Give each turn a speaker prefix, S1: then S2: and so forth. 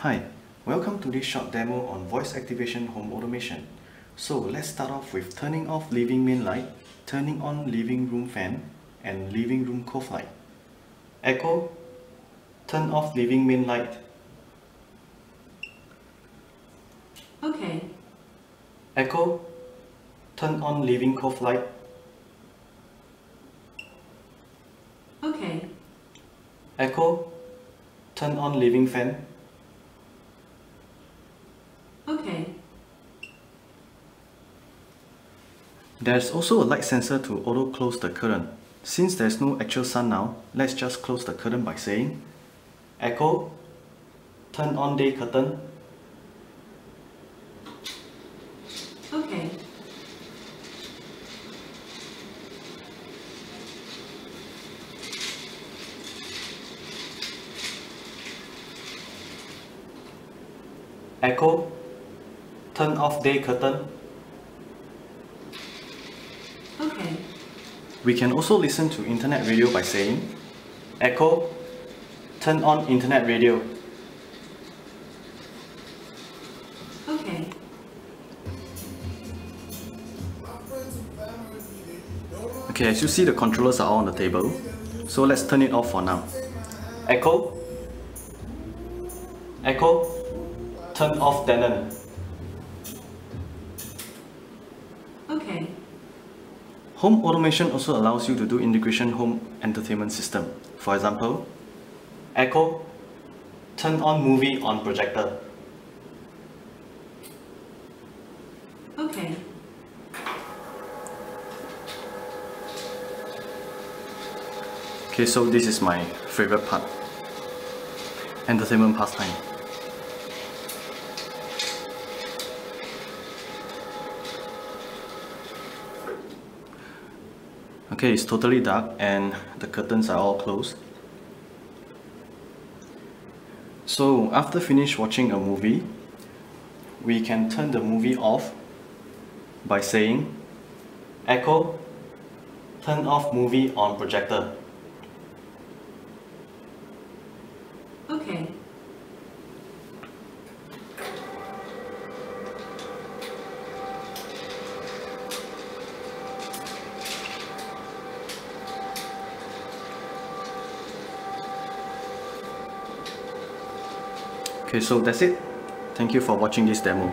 S1: Hi, welcome to this short demo on voice activation home automation. So let's start off with turning off living main light, turning on living room fan, and living room cove light. Echo, turn off living main light.
S2: Okay.
S1: Echo, turn on living cove light.
S2: Okay.
S1: Echo, turn on living fan.
S2: Okay.
S1: There's also a light sensor to auto close the curtain. Since there's no actual sun now, let's just close the curtain by saying Echo, turn on day curtain.
S2: Okay.
S1: Echo, turn off day curtain.
S2: Okay.
S1: We can also listen to internet radio by saying Echo, turn on internet radio.
S2: Okay.
S1: Okay, as you see the controllers are all on the table, so let's turn it off for now. Echo, Echo, turn off Denon.
S2: Okay.
S1: Home automation also allows you to do integration home entertainment system. For example, Echo, turn on movie on projector.
S2: Okay.
S1: Okay, so this is my favorite part. Entertainment pastime. Okay, it's totally dark and the curtains are all closed. So after finish watching a movie, we can turn the movie off by saying Echo, turn off movie on projector.
S2: Okay.
S1: Okay, so that's it. Thank you for watching this demo.